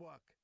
book.